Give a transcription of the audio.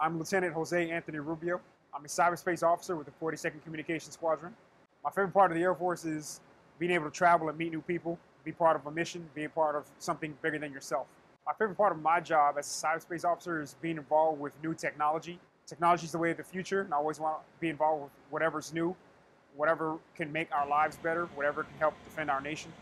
I'm Lieutenant Jose Anthony Rubio. I'm a cyberspace officer with the 42nd Communication Squadron. My favorite part of the Air Force is being able to travel and meet new people, be part of a mission, be a part of something bigger than yourself. My favorite part of my job as a cyberspace officer is being involved with new technology. Technology is the way of the future, and I always want to be involved with whatever's new, whatever can make our lives better, whatever can help defend our nation.